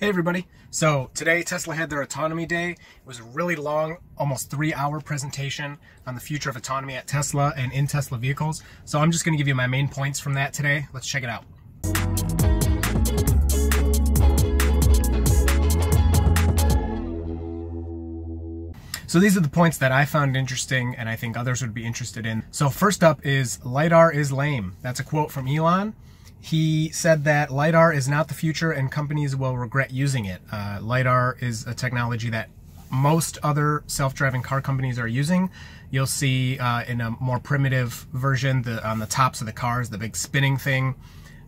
Hey everybody. So today Tesla had their autonomy day. It was a really long, almost three hour presentation on the future of autonomy at Tesla and in Tesla vehicles. So I'm just going to give you my main points from that today. Let's check it out. So these are the points that I found interesting and I think others would be interested in. So first up is LiDAR is lame. That's a quote from Elon. He said that LiDAR is not the future and companies will regret using it. Uh, LiDAR is a technology that most other self-driving car companies are using. You'll see uh, in a more primitive version the, on the tops of the cars, the big spinning thing.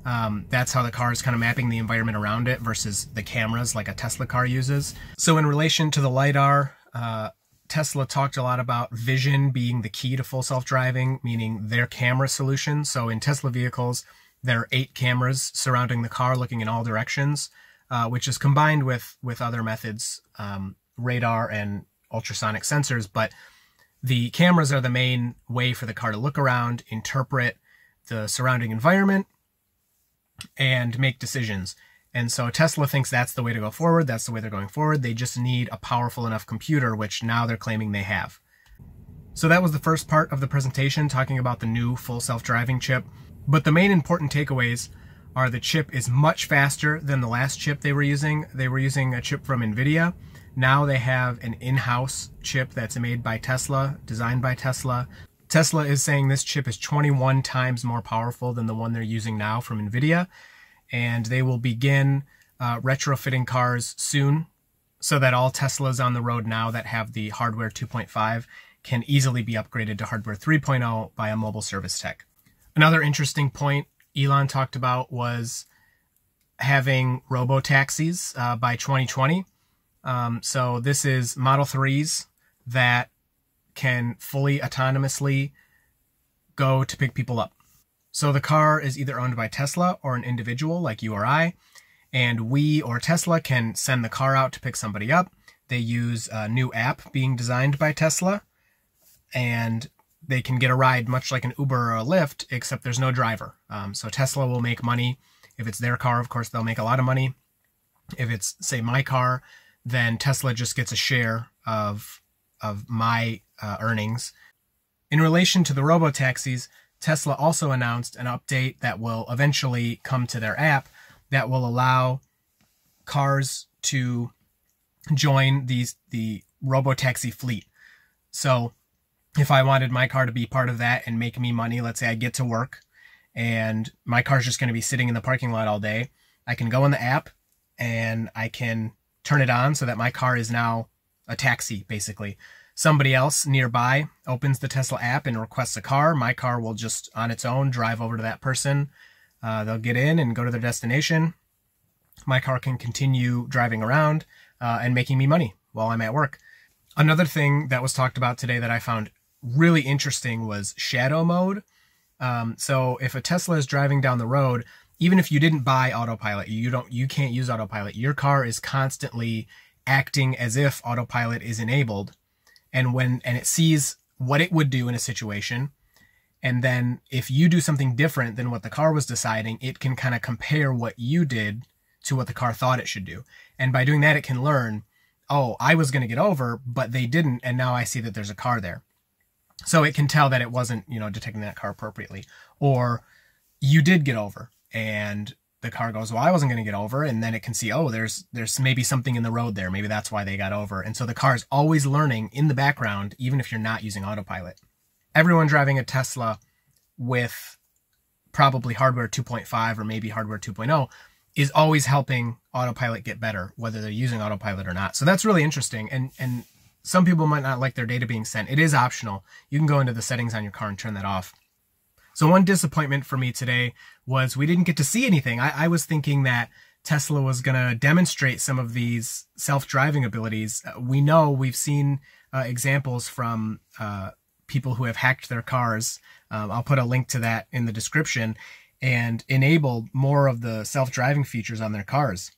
Um, that's how the car is kind of mapping the environment around it versus the cameras like a Tesla car uses. So in relation to the LiDAR, uh, Tesla talked a lot about vision being the key to full self-driving, meaning their camera solution. So in Tesla vehicles, there are eight cameras surrounding the car looking in all directions, uh, which is combined with, with other methods, um, radar and ultrasonic sensors. But the cameras are the main way for the car to look around, interpret the surrounding environment, and make decisions. And so Tesla thinks that's the way to go forward. That's the way they're going forward. They just need a powerful enough computer, which now they're claiming they have. So that was the first part of the presentation, talking about the new full self-driving chip. But the main important takeaways are the chip is much faster than the last chip they were using. They were using a chip from NVIDIA. Now they have an in-house chip that's made by Tesla, designed by Tesla. Tesla is saying this chip is 21 times more powerful than the one they're using now from NVIDIA. And they will begin uh, retrofitting cars soon so that all Teslas on the road now that have the hardware 2.5 can easily be upgraded to hardware 3.0 by a mobile service tech. Another interesting point Elon talked about was having robo taxis uh, by 2020. Um, so this is Model 3s that can fully autonomously go to pick people up. So the car is either owned by Tesla or an individual like you or I, and we or Tesla can send the car out to pick somebody up. They use a new app being designed by Tesla, and they can get a ride much like an Uber or a Lyft, except there's no driver. Um, so Tesla will make money. If it's their car, of course, they'll make a lot of money. If it's, say, my car, then Tesla just gets a share of, of my uh, earnings. In relation to the robo taxis, Tesla also announced an update that will eventually come to their app that will allow cars to join these the robo taxi fleet. So if I wanted my car to be part of that and make me money, let's say I get to work and my car's just going to be sitting in the parking lot all day, I can go in the app and I can turn it on so that my car is now a taxi, basically. Somebody else nearby opens the Tesla app and requests a car. My car will just on its own drive over to that person. Uh, they'll get in and go to their destination. My car can continue driving around uh, and making me money while I'm at work. Another thing that was talked about today that I found really interesting was shadow mode. Um, so if a Tesla is driving down the road, even if you didn't buy autopilot, you don't, you can't use autopilot. Your car is constantly acting as if autopilot is enabled. And when, and it sees what it would do in a situation. And then if you do something different than what the car was deciding, it can kind of compare what you did to what the car thought it should do. And by doing that, it can learn, oh, I was going to get over, but they didn't. And now I see that there's a car there. So it can tell that it wasn't, you know, detecting that car appropriately. Or you did get over and the car goes, well, I wasn't going to get over. And then it can see, oh, there's, there's maybe something in the road there. Maybe that's why they got over. And so the car is always learning in the background, even if you're not using autopilot. Everyone driving a Tesla with probably hardware 2.5 or maybe hardware 2.0 is always helping autopilot get better, whether they're using autopilot or not. So that's really interesting. And, and some people might not like their data being sent. It is optional. You can go into the settings on your car and turn that off. So one disappointment for me today was we didn't get to see anything. I, I was thinking that Tesla was going to demonstrate some of these self-driving abilities. Uh, we know we've seen uh, examples from uh, people who have hacked their cars. Um, I'll put a link to that in the description and enabled more of the self-driving features on their cars.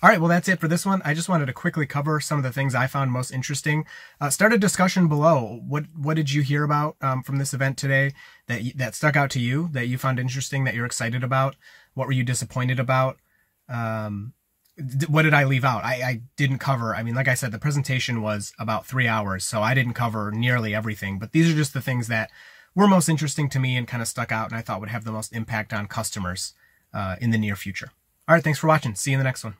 All right, well, that's it for this one. I just wanted to quickly cover some of the things I found most interesting. Uh, start a discussion below. What what did you hear about um, from this event today that that stuck out to you, that you found interesting, that you're excited about? What were you disappointed about? Um, what did I leave out? I, I didn't cover. I mean, like I said, the presentation was about three hours, so I didn't cover nearly everything. But these are just the things that were most interesting to me and kind of stuck out, and I thought would have the most impact on customers uh, in the near future. All right, thanks for watching. See you in the next one.